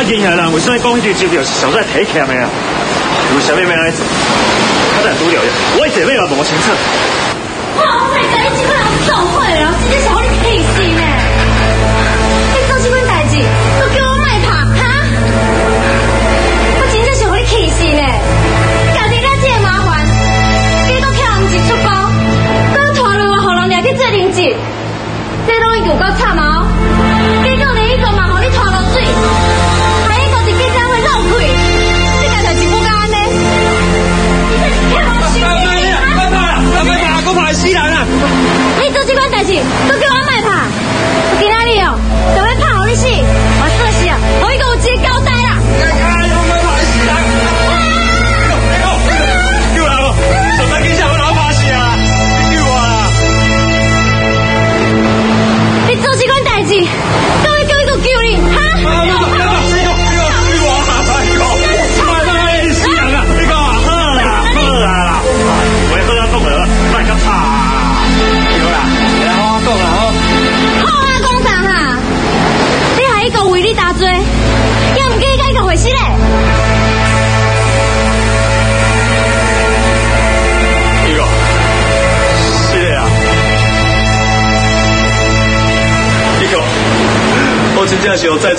我认下人为什么讲迄条支票是小帅提欠的啊？有啥物咩来做？他在拄着，我一直尾也无清楚。我我咪甲你即款都给我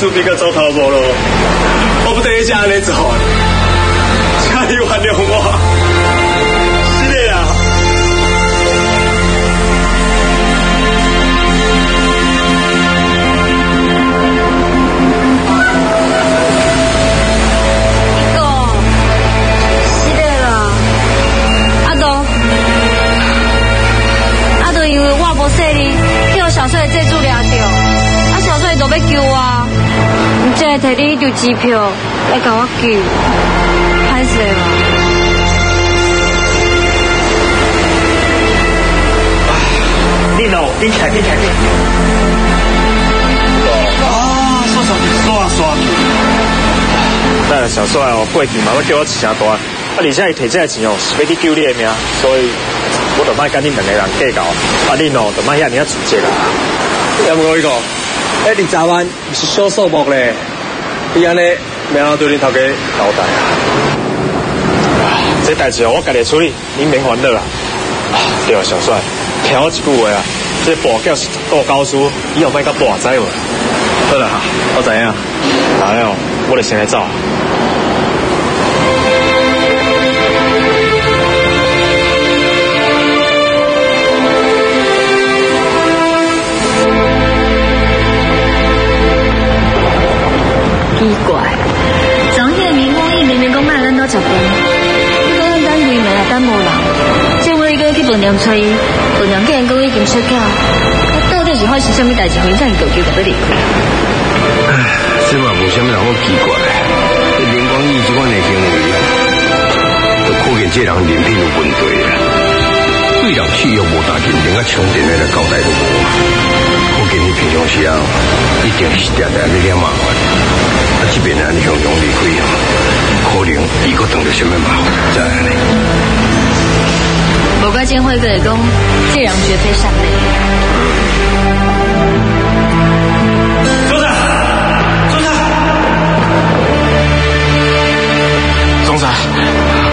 就比较走头无咯，支票来甲我救，歹势啦。你喏，你起來，你起來，你。啊，刷刷刷刷。但小帅哦，过去嘛，要叫我一聲大，啊，而且伊摕這個錢哦，是要去救你的命，所以我就莫跟你两个人计较，啊，你喏就莫遐爾啊自責啦。有冇呢個？誒，你昨晚是小數目咧，伊安尼明仔对你头家交代啊？这代志哦，我家己处理，您免烦恼啦。啊，对啊，小帅，听我一句话啊，这跋筊是多高手，以后莫甲跋仔喎。好啦，我知影。來哦，我哋先来走。十分，你讲咱等规暝也等无人，结果伊个去饭店找伊，饭店竟然讲已经出缴，啊到底是发生什么代志？分散狗就特别离开。唉，这嘛无啥物人好奇怪，这林光义这款的行为，就可见这人人品有问题啊。对人气又无大劲，连个充电的来交代都无，可见你平常时啊，一定是常常在惹麻烦。啊，这边安尼向阳离开啊，可能伊个等着什么麻烦，知安尼。无怪监会个讲，这人绝非善类。总裁，总裁，总裁，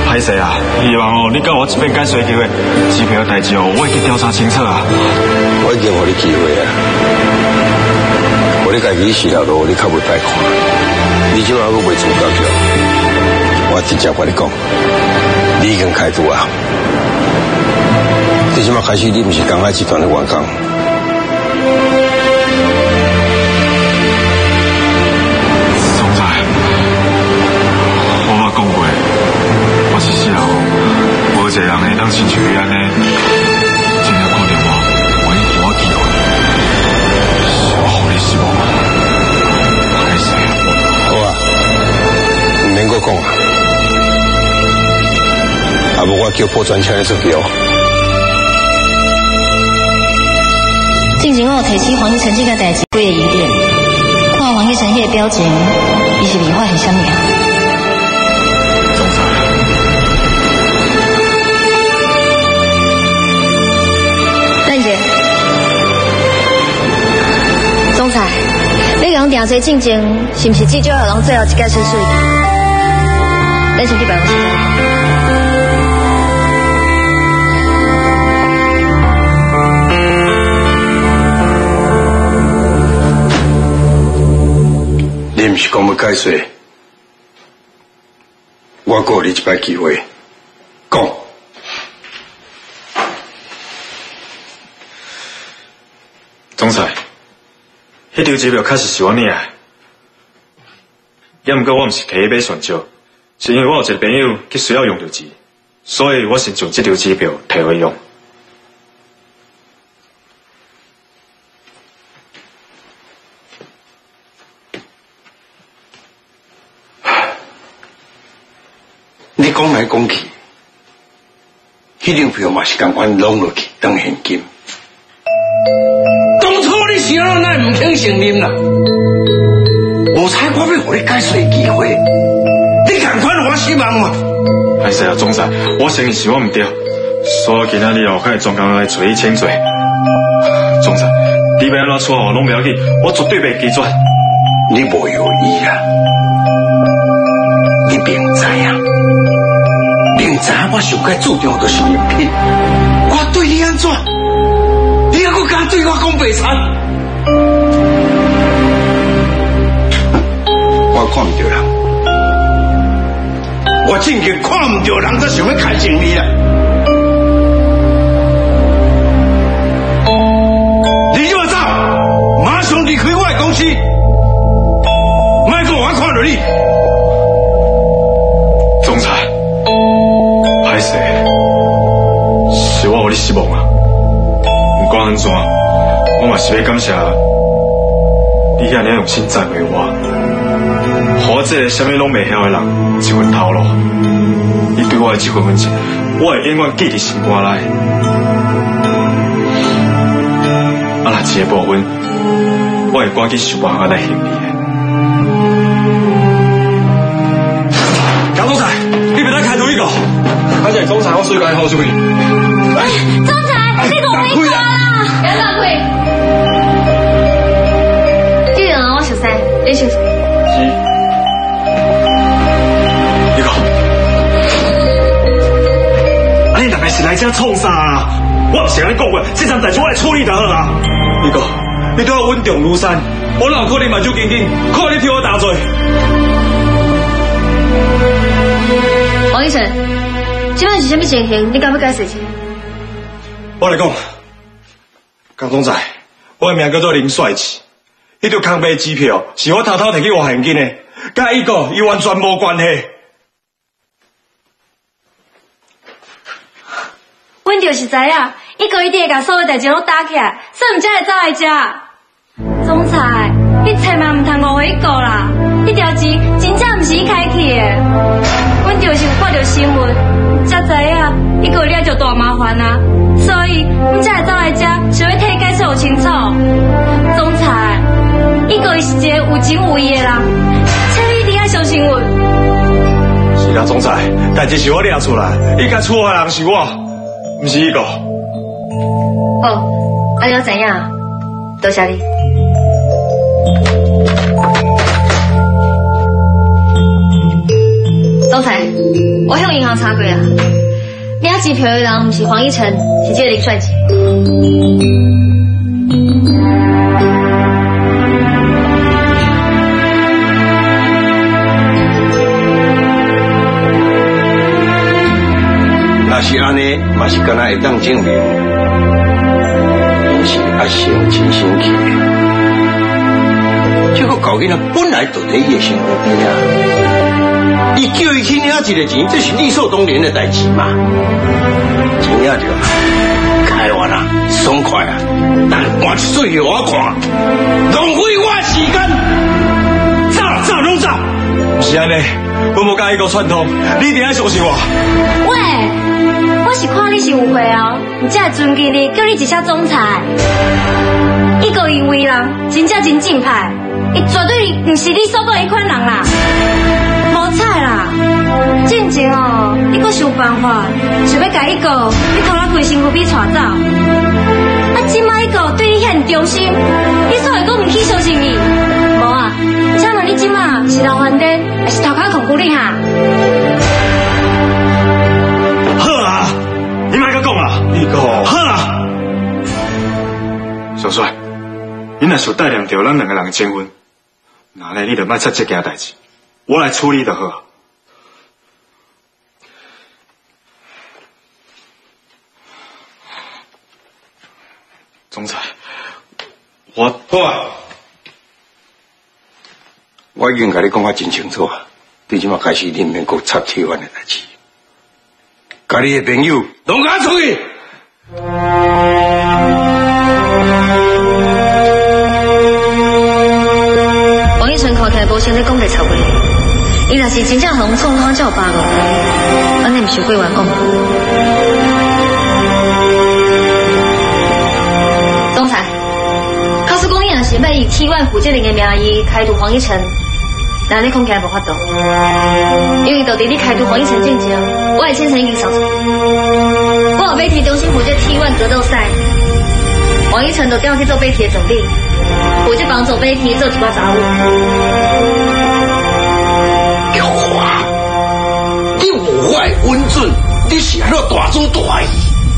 歹勢啊！希望哦，你跟我一边解釋機會，支票的代志哦，我已经调查清楚啊。我已經給你机会啊，我你家己死了路，你較無貸款，你即馬還未做到票，我直接跟你講，你已經開除啊！你即馬開始，你唔是江海集團的員工。總裁，我捌講過，我是死後，無一個人會當親像你安尼，叫破專請你出去哦。进前我提起黄奕晨这个代志几个疑点，看黄奕晨迄个表情，伊是理发是啥物啊？總裁，等一下，总裁，你讲讲定做进前，是毋是至少要人最后一届出水？咱先去办公室你毋是讲要解释？我给你一摆机会，讲。总裁，迄张机票确实是我领的，也毋过我毋是刻意买选少，是因为我有一个朋友佢需要用到钱，所以我先将这张机票摕回用。讲来讲去，迄张票嘛是共款拢落去当现金。当初你是安那唔肯承认啦？我才我要互你解释的机会，你赶快让我失望嘛！歹势啊，总裁，我承认是我毋对，所以今仔日哦，开专工来找你请罪。总裁，你要安怎处哦，拢不要紧，我绝对袂记转。你无有意啊？你明知啊？明知我上该注重就是人品，我对你安怎？你还佫敢对我讲白惨？我看唔到人，我正经看唔到人，才想要开成你啊。你今仔走，马上离开我的公司，莫讲我看到你。互你失望啊。不管安怎，我嘛是要感谢你遐尔用心栽培我，互我这个啥物拢袂晓的人一份头路。你对我的这份恩情，我会永远记伫心肝内。啊，若这个部分，我会赶紧想办法来还你的。蒋总裁，你别再开除一个。而且总裁，我随便好处理。总裁，你给我回家啦！不要浪费。这个人我熟悉，你熟悉？是，你讲，啊你大概是来这创啥？我唔是跟你讲过，这场代志我来处理就好。啊。你讲，你都要稳重如山，我哪有可能目睭紧紧，看你替我打罪？王医生，今晚是什么情形？你敢不解释一下？我来讲，江总裁，我的名叫做林帅气，迄张空白支票是我偷偷摕去换现金的，甲伊个伊完全无关系。阮就是知影，伊个一定会甲所有代志拢打起来，所以毋才会走来遮。总裁，你千万毋通误会伊个啦！迄条钱真正毋是伊开去的，阮就是有看到新闻，才知影伊个了就大麻烦啊！所以阮才会走来遮，想要替伊解释有清楚。总裁，伊个是一个有情有义的人，请你一定要相信阮。是啦，总裁，代志是我抓出来，伊甲处罚人是我，毋是伊个。哦，安尼我知影，多谢你。总裁，我向银行查过啊，领机票的人毋是黄一成，是这个林帅杰。若是安尼，嘛是敢若会当证明，因是阿成亲生去的。这个狗囡仔本来就在伊的身边啊，你叫伊去领一个钱，这是理所当然的代志嘛。钱领着，开完啦，爽快啊，但换一水给我看，浪费我时间，走走拢走。不是安尼，我无甲伊个串通，你一定要相信我。喂，我是看你是有会哦，才会尊敬你，叫你一声总裁。伊个因为人真正真正派，伊绝对毋是你所讲的迄款人啦。好彩啦！正前哦，你搁想办法，想要甲伊个，你拖拉规身躯被带走。啊，今麦伊个对你遐尼忠心，你煞会搁唔去相信你？无啊，请问你今麦是老饭店，还是头壳恐怖哩哈？好啊，你莫甲讲啊，伊个好啊，小帅。你若想带念着咱两个人的结婚，那咧你就莫插这件代志。我来处理就好。总裁，我好啊，我已经跟你讲啊真清楚啊，对即马开始你免搁插台湾的代志，家你的朋友拢甲出去。王一成看起来无像咧讲白臭话，伊若是真正互创康才有八个，安尼毋是过完讲。总裁，卡斯公伊若是要以 T 万负责人的名义开除黄一成，那你恐起来无法度，因为到底你开除黄一成之前，我的先生已经上诉，我有媒体中心负责 T 万格斗赛，黄一成就调去做媒体的总理。我就帮做媒体做一寡杂务。你无法稳准，你是安怎大主大意？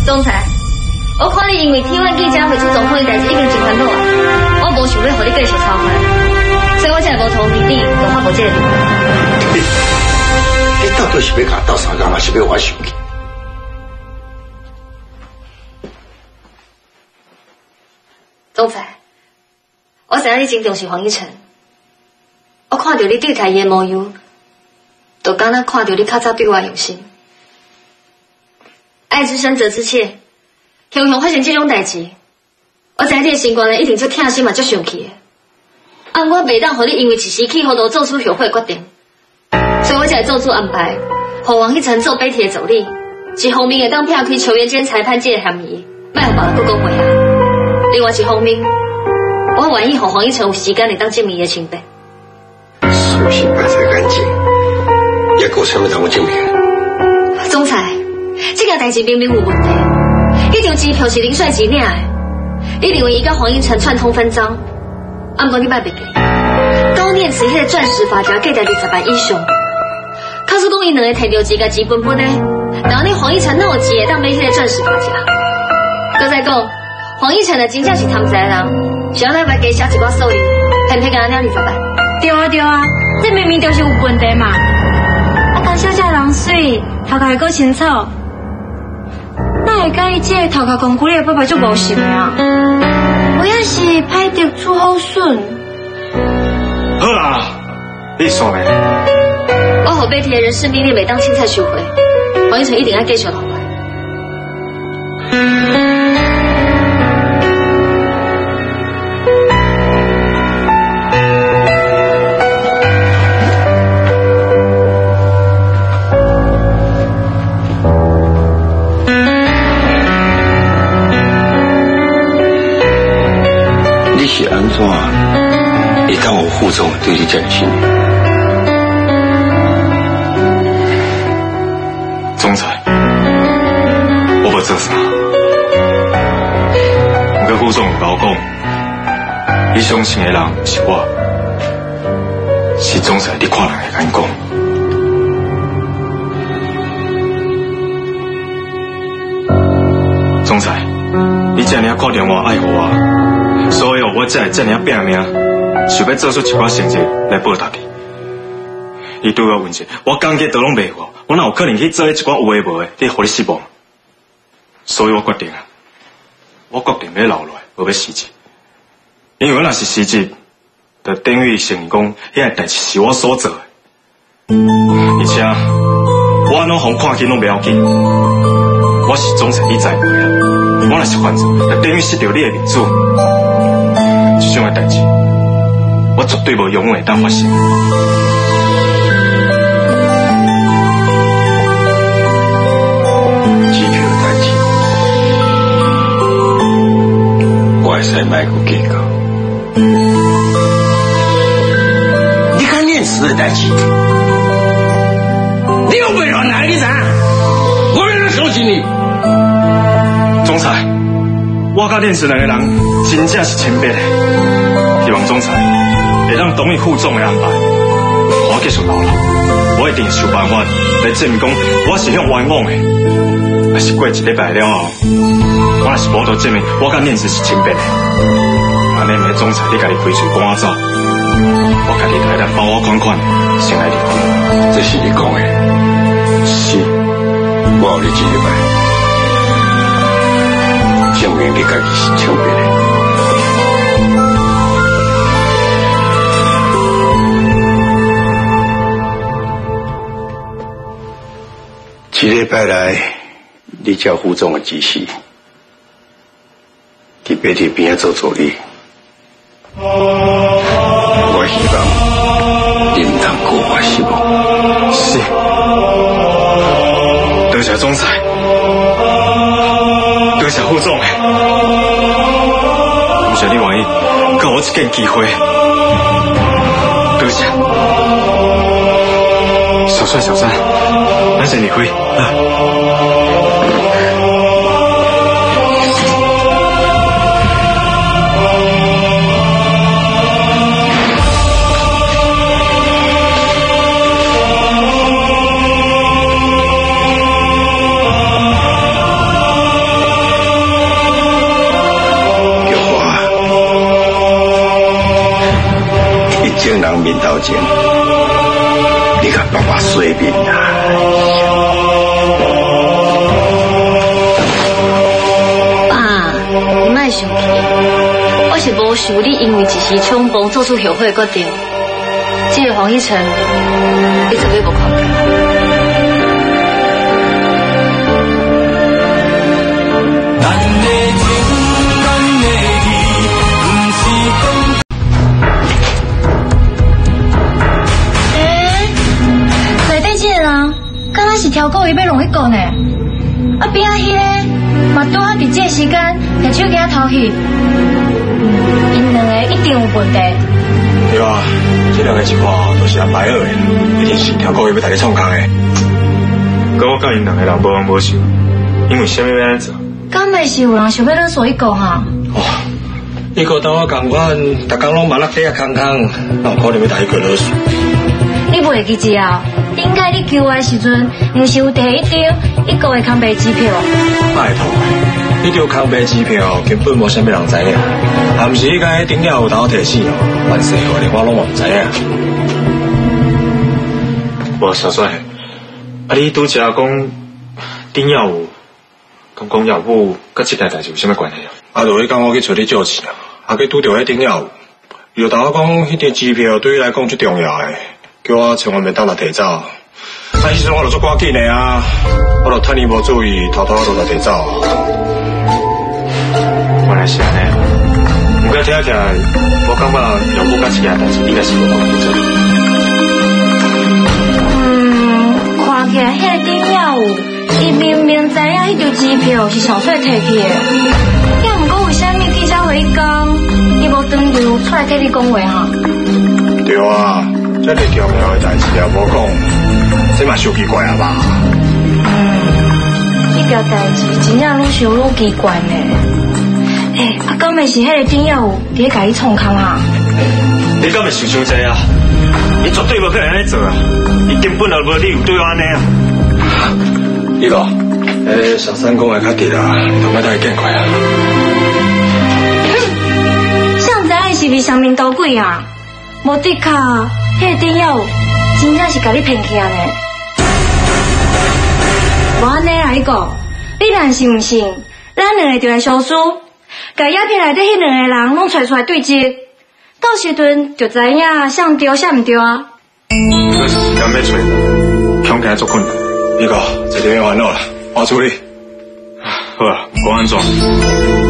总裁，我看你因为 T 1记者会出状况的代志已经真烦恼啊，我无想要和你继续操烦，所以我才无同意你，就发无这个。你你到底是要甲斗相共，还是要我生气？总裁，我知影你真重视黄一成，我看到你对待伊的模样，就敢若看到你较早对我用心。爱之深责之切，雄雄发生这种代志，我知你的心肝人一定足疼心嘛，足生气的。啊，我袂当互你因为一时气糊涂做出后悔决定，所以我才会做出安排，互王一成做媒体的助理，一方面会当撇开球员间裁判这个嫌疑，莫互别人搁讲话啊。另外一方面，我愿意互黄一成有时间来当证明伊的清白。事情摆在眼前，也够什么通证明？总裁，这件代志明明有问题，迄张支票是林帅吉领的，你认为伊甲黄一成串通分赃？啊，毋过你莫别记，高念慈迄个钻石发夹价值二十万以上，可是讲伊两个摕到几个基本本的，然后你黄一成那有钱会当买迄个钻石发夹？搁再讲，黄一成的真正是贪财的人，想要来加写一寡数字，偏偏甲咱领二十万。对啊对啊，这明明就是有问题嘛！小姐人水，头壳还够清楚，那会甲伊这个头壳公龟的爸爸就无信啊！我也是歹得出好顺，好啊，你说呢？我后备提的人事命令每当凊彩收回，黄一成一定要继续留来。是安怎？会当有副总对你这么信任？总裁，我无做啥，不过副总有甲我讲，你相信的人是我，是总裁，你看人会敢讲。总裁，你这样看重我、爱护我，我才会这样拼命，想要做出一寡成绩来报答你。你对我问者，我感觉都拢袂好，我哪有可能去做一寡有诶无诶，去互你失望？所以我决定啊，我决定要留落来，无要辞职。因为我若是辞职，就等于成功，遐个代志是我所做诶。而且我安怎互看见拢袂要紧，我是总裁，你知袂啊？我若是犯错，就等于失掉你诶面子。这种诶代志，我绝对无永远会当发生。机票的代志，我会使卖个计较。你看念慈的代志，你又不乱来，你知？我为了相信你。总裁，我甲练词两个人真正是前辈的，希望总裁会当同意副总的安排，我继续留了。我一定会想办法来证明讲我是向冤枉的。但是过一礼拜了后，我若是无得证明我甲念慈是清白的，安尼咪总裁你家己开嘴赶我走，我家己来来帮我款款先来离开。这是你讲的，是，我有你一礼拜，你家己是清白的。一礼拜来，你叫副总的指示，伫白铁边做助理。唔想你愿意给我一件机会，多谢。小帅，小三，咱先离开啊。面头前，你甲爸爸随便啊。爸，你莫生气，我是无想你因为一时冲动做出后悔决定。这个黄一成，你绝对不可能。敢若是挑故意要弄迄个呢？啊边仔迄个，嘛拄好伫这个时间摕手机仔偷去，因两个一定有问题。对啊，这两个情况都是安排好的，一定是条故意要大家创空的。跟我甲因两个人无冤无仇，因为什么要安做？敢袂是有人想要勒索一个哈？哇！一个当我共款，逐工拢麻辣底下空空，哪有可能要大一个勒索？你袂记只啊？应该你救我的时阵，毋是有第一张一个月空白支票？拜托，迄张空白支票根本无啥物人知影，啊，毋是迄个顶了有当我提醒哦，万世我连我拢唔知影。无小帅，啊，你拄则讲顶耀有，跟讲耀武甲即件代志有啥物关系啊？啊，就迄讲我去找你借钱啊，啊，去拄着迄顶耀武，伊就同我讲，迄张支票对伊来讲最重要的，叫我千万别当来提走。啊，迄时阵我就足赶紧的啊，我就趁你无注意，偷偷就来提走。原来是安尼，不过听起来，我感觉耀武甲其他代志应该是无同去做。嗯，看起来迄个顶了有，伊明明知影迄张机票是小帅摕去的，也毋过为虾米记者会讲，伊无当场出来替你讲话哈？对啊，这个重要的代志也无讲，这嘛伤奇怪啊吧？嗯，这件代志真正愈想愈奇怪呢。诶，啊，敢咪是迄个顶了有伫咧甲你创空哈？你敢会想伤济啊？你绝对无可能安尼做啊！你根本就无理由对我安尼啊！你个，诶，小三讲的较直啊，你同我带见快啊！像知影是为上面多鬼啊？无的确，迄个顶了有真正是甲你骗去啊呢。无安尼啊，你讲，你若是毋信，咱两个就来相输，甲鸦片内底迄两个人拢找出来对质，到时阵就知影谁对谁毋对啊。这时间要找，恐起来足困难。你个，这边烦恼了，我处理。好啊，我安怎？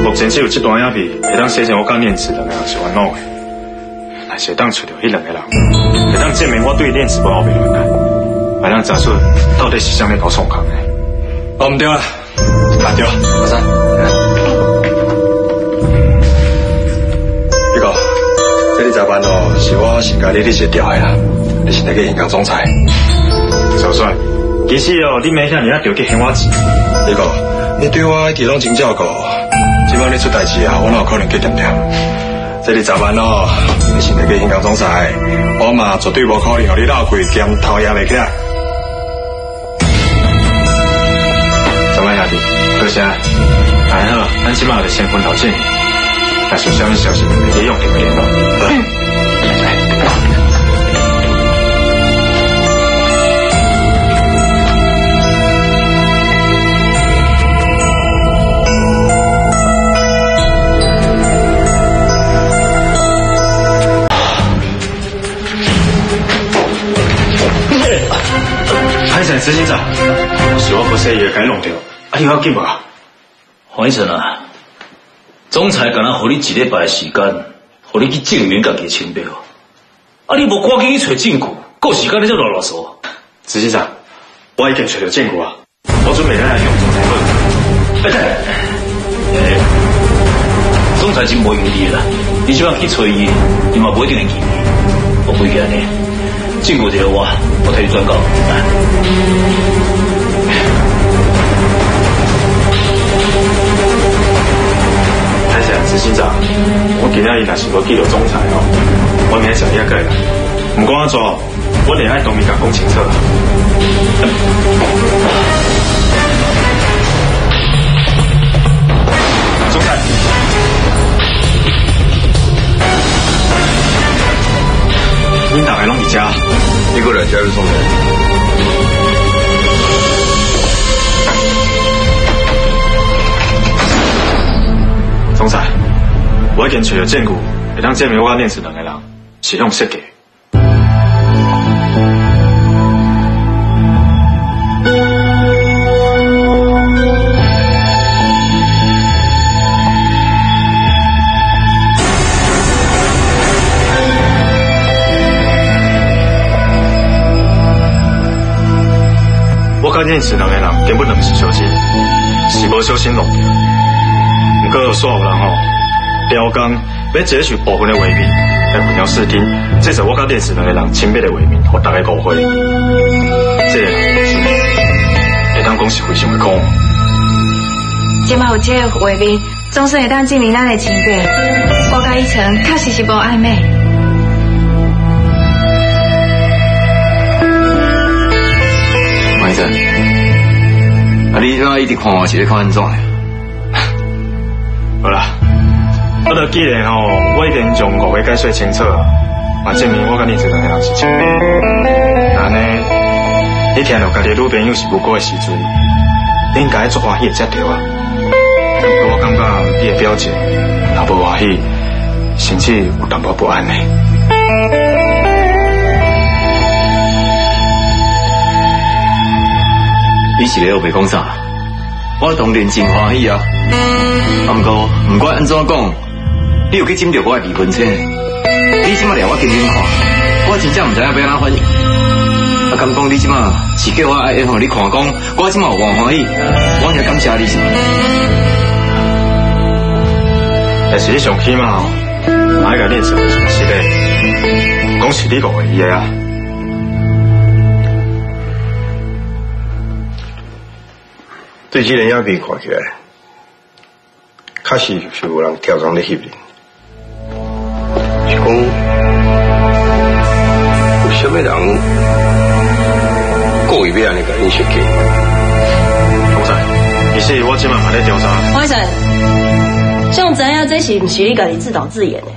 目前只有这段影片会当写成我甲念慈两个人是烦恼的，但是会当找到迄两个人，会当证明我对念慈无后面反感，会当查出到底是啥物搞创空的。哦，唔对啊，啊对，阿三。你个，这里值班哦，是我先甲你你协调的啦，你是那个银行总裁。小帅，其实哦，你每遐尔啊着去嫌我钱，你个，你对我一直拢真照顾，即摆你出代志啊，我哪有可能去点点？这里十万咯，你是那个香港总裁，我嘛绝对无可能让你老鬼兼头也袂起来。怎么样兄弟？多谢。还好，咱起码得先分头见。但是什么消息，别用电话联络。执行长，是我不适意该弄掉，啊，你要紧吧？黄医生啊，总裁刚刚给你一礼拜时间，给你去证明自己清白，啊，你无赶紧去找证据，够时间你才啰啰嗦。执行长，我已经找到证据啊，我准备来用总裁份。哎，哎，总裁真无用你啦，你就要去找伊，你嘛不一定会记你，我不骗你。进股条我，我可以转告。太谢执行长，我今日伊若是无记到总裁哦，我明仔也过来。唔管安怎，我连爱当面甲讲清楚。总裁，恁大概拢伫遮。你过来加入送人。总裁，我已经取得证据，会当证明我念慈两个人是用设计。认识两个人根本就不是小心，是无小心弄掉。不过煞有人吼，刁工要截取部分的画面来混淆视听，这是我甲电视两个人亲密的画面，和大家误会。这个是会当讲是非常的可恶。今麦有这个画面，总算会当证明咱的情别。我甲以前确实是无暧昧。啊！你怎一直看我，是咧看安怎？好啦，我都记得哦，我已经将误会解释清楚啊，嘛证明我跟你这两个人是亲密。那呢，你听到家己女朋友是无辜的时阵，你应该做欢喜才对啊。我感觉你的表情也无欢喜，甚至有淡薄不安呢。你是咧白讲啥？我当然真欢喜啊！不过不管安怎讲，你又去斟酌我的离婚册，你即马连我经经看，我真正唔知影要安怎反应。阿，敢讲你即马是叫我爱爱互你看讲，我即马有欢喜，我也感谢你。但是你上起码，哪一个练成是咧？讲是你个唯一啊！对这个影片看起来，确实是有人挑工在翕的。是讲有什么人故意要安尼甲你设计？总裁，其实我今晚还在调查。黄医生，像知影这是不是你家己自导自演的？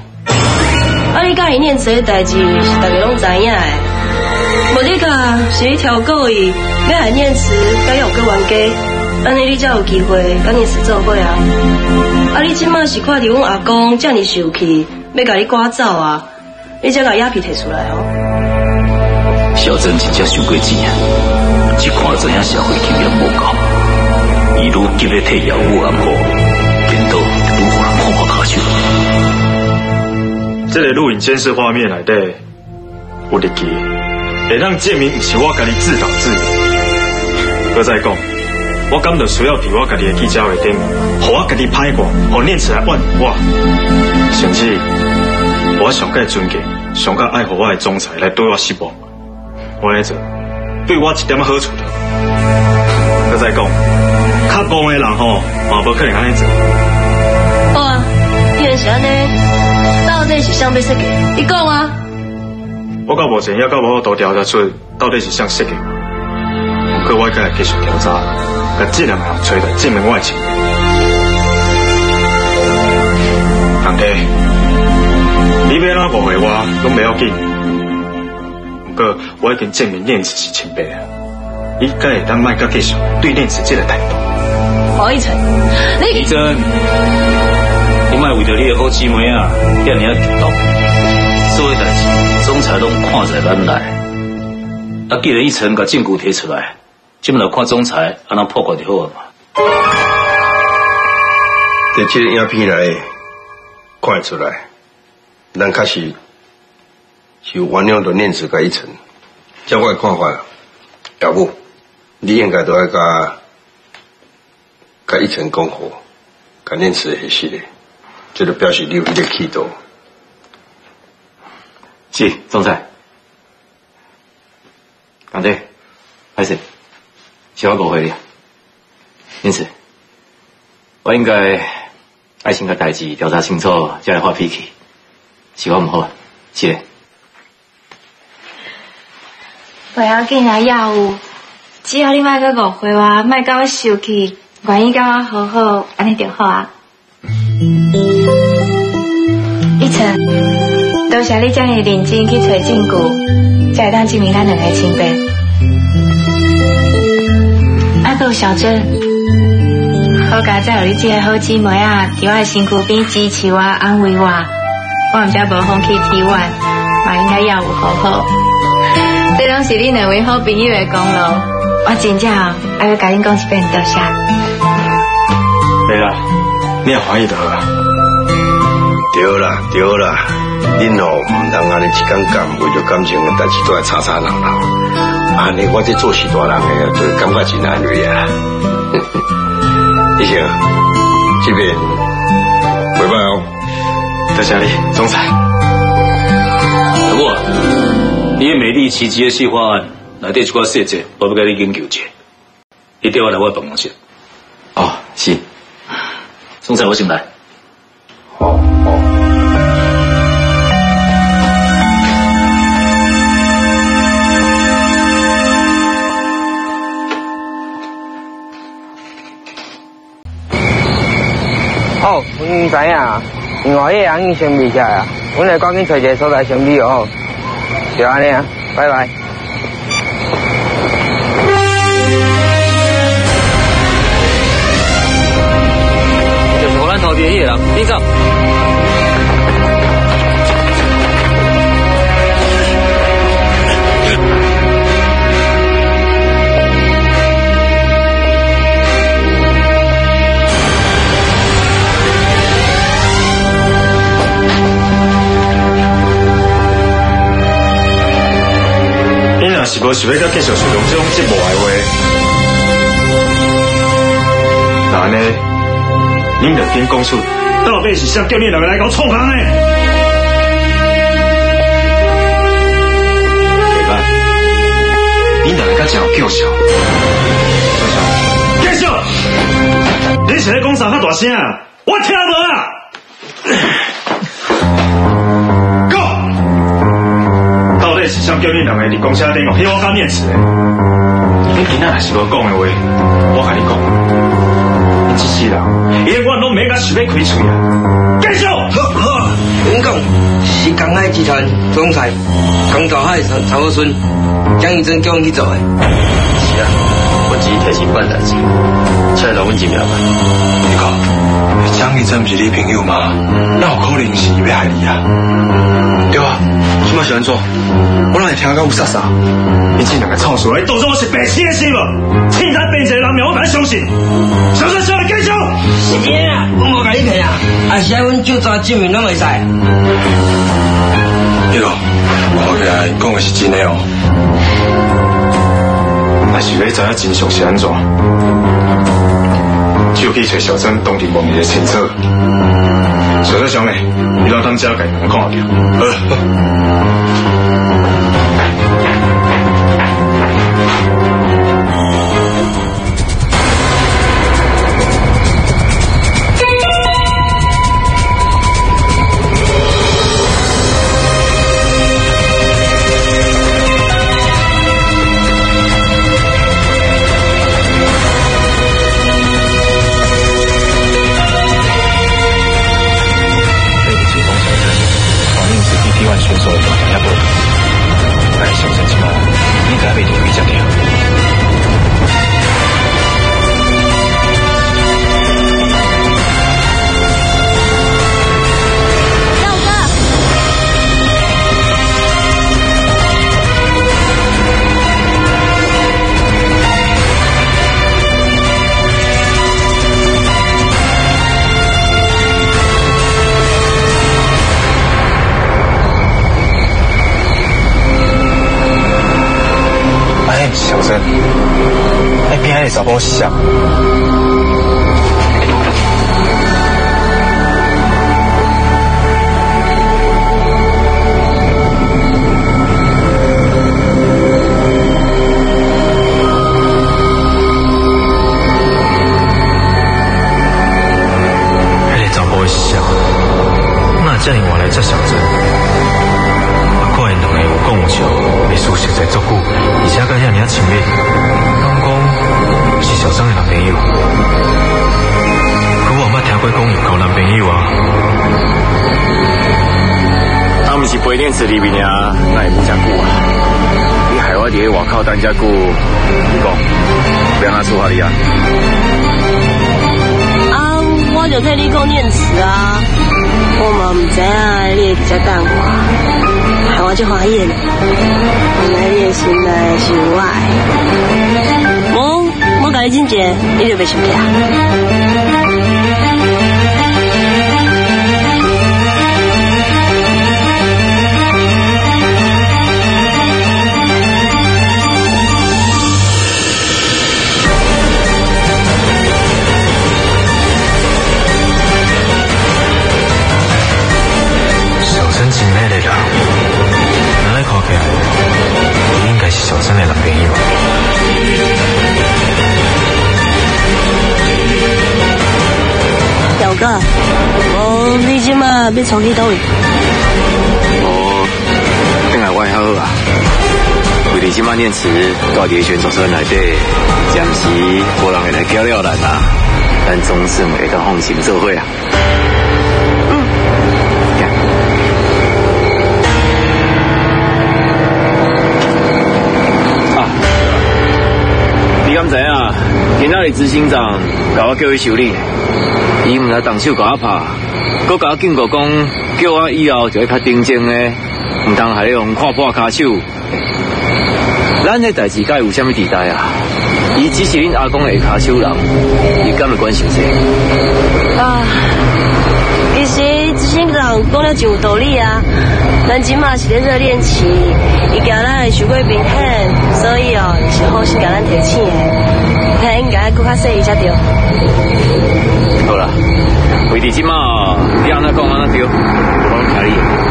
啊，你甲伊念词的代志是大家拢知影的。无你讲是一条故意要来念词，该有个冤家。安尼你才有机会跟你是做伙啊！啊，你即马是看着阮阿公这么受气，要甲你赶走啊！你才把鸦片摕出来哦。小珍真正伤过钱啊！一看知影社会经验无够，伊愈急要摕药物暗号，变到愈互人看下手。这个录影监视画面内底有日记，会让证明不是我家己自导自演。我再讲。我感到需要伫我家己的记者会顶，互我家己拍过，互念起来怨我，甚至我上界尊敬、上界爱护我的总裁来对我失望，我来做对我一点好处都。我再讲，较棒的人吼，嘛无可能安尼做。好啊，既然是安尼，到底是啥要设计？你讲啊！我到目前也到无都调查出到底是啥设计。不过我该继续调查，把这两个人找来证明我的清白。堂弟，你要哪误会我，拢不要紧。不过我已经证明念子是清白的，你该会当卖个继续对念子这个态度。黄一成，你医生，你卖为着你的好姊妹啊，变你啊激动，所有代志总裁拢看在眼内。啊，既然一层把证据提出来，今就看总裁安怎破解就好了嘛。在这个影片内看得出来，咱确实是有原谅着念慈甲一层。照我的看法，要不你应该都要甲甲一层讲好，甲念慈的系列，这就表示你有迄个气度。是总裁，堂弟，还是是我误会你啊。因此，我应该爱先甲代志调查清楚，再来发脾气，是我唔好，是的。不要紧啊，业务，只要你莫搁误会我，莫甲我生气，愿意甲我好好，安尼就好啊。一晨，多谢你这么认真去找证据，才会当证明咱两个清白。小珍，好佳再有你这个好姊妹啊，伫我的身躯边支持我、安慰我，我毋则无放弃提问，嘛应该业务好好。这拢是你两位好朋友的功劳，我真正还要甲恁讲一遍多谢。没啦，你也欢喜就好啊。对啦对啦，恁哦唔通安尼一竿竿为着感情的代志都来吵吵闹闹，安尼我这做事大人的就感觉真安慰啊。一行，这边拜拜哦。多谢你，总裁。不过，你的美丽奇迹的计划案，内底一寡细节，我要甲你研究者，一定要来我办公室。哦，是。总裁，我先来。好，阮知影，另外一个人已经先未起来啊，阮来赶紧找一个所在先理哦。就安尼啊，拜拜。就是我咱头前迄个人，你讲。若是无想要再继续使用这种节目的话，那安尼，恁就紧讲出到底是谁叫你两个来搞创行的？袂歹，你两个敢真有叫嚣？继续，你是咧讲啥较大声啊？我听无啊！讲，到底是谁叫你两个伫公车顶哦，迄我敢念词的？你今仔若是无讲的话，我甲你讲，你一世人，连我拢免甲想要开喙啊！继续，好，好，阮讲是江海集团总裁江兆海曹曹和顺，江义珍叫阮去做的。是啊，我只是提醒办代志，出来留阮一命吧。你讲，江义珍不是你朋友吗？那有可能是要害你啊？对啊，什么喜欢做？我让你听个乌沙沙？你这两个唱出来当作我是白痴的死无？凊彩变一个人命，我敢相信？相信相信继续。是真啊，我无甲你骗啊，啊是爱阮就抓证明拢会使。你讲，看起来讲的是真的哦。若是要知影真相是安怎，就去找小珍当天梦里的清楚。小姐，小美，你让他们交个给我看看。我想。陪练池里面啊，那也不讲久啊。你海外伫咧外口等遮久，你讲，不要拿出话你啊。啊，我就替你讲念词啊，我嘛唔知啊你会直接等我，害我就怀疑呢。原来你的心内是有爱，我我甲你真济，你就别生气啊？马要从去倒位？我等下我会好好啊。为你今晚念词，到底选手村内底，暂时无人会来搅了咱啊。咱总是会甲放心做伙啊。嗯。啊，你敢知影？今仔日执行长甲我叫去修理，伊毋来动手甲我拍，佮甲警告讲，叫我以后就要较定静的，毋通还用看破骹手。咱的代志甲有啥物地带啊？伊只是恁阿公的下骹手人，伊敢会管伤济？啊，其实执行长讲了真有道理啊。咱即马是咧热恋期，伊惊咱会受过明显，所以哦，是好心甲咱提醒的。咱应该搁较细意才对。好啦，为你即马你安怎讲安怎对，我听你。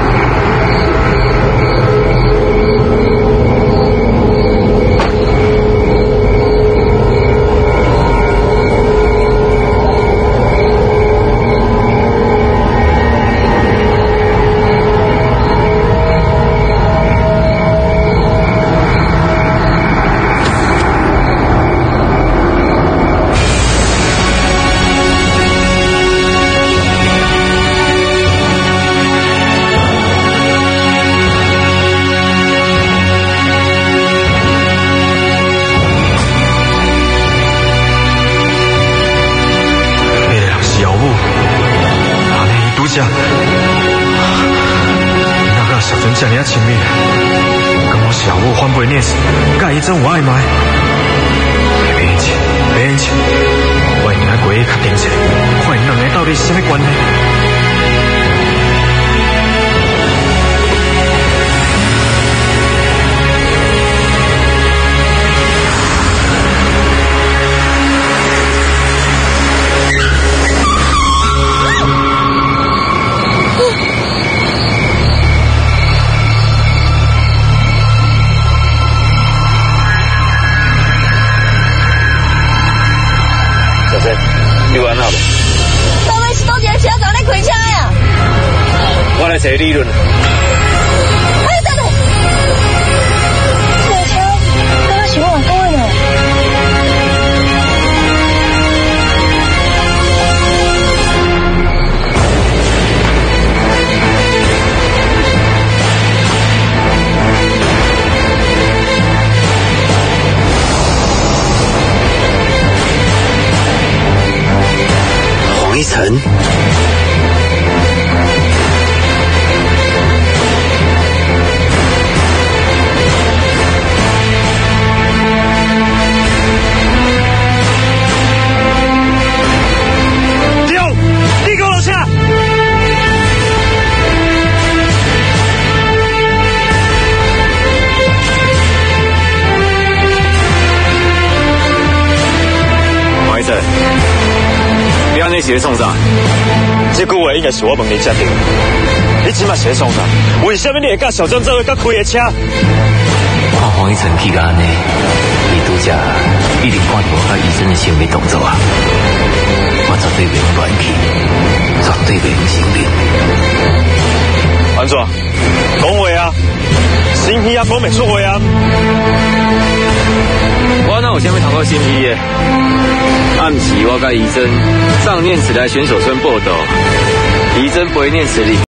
安尼伊拄则，哪甲小珍遮尔亲密？跟我是姚母反背念死，甲伊真有爱吗？别生气，别生气，我一定要过去较定者，看因两个到底什么关系。我来找理论。哎，是咧创啥？这句话应该是我问你才对。你即马是咧创啥？为什么你会甲小张做伙甲开的车？看黄一成去个安尼，伊拄则一定看到我甲医生的行为动作啊！我绝对袂用乱去，绝对袂用生病。安怎？讲话啊！心虚啊，讲袂出话啊！我哪有啥物头壳心虚的？暗棋我甲医生上念慈来选手村报道，医生不会念慈里。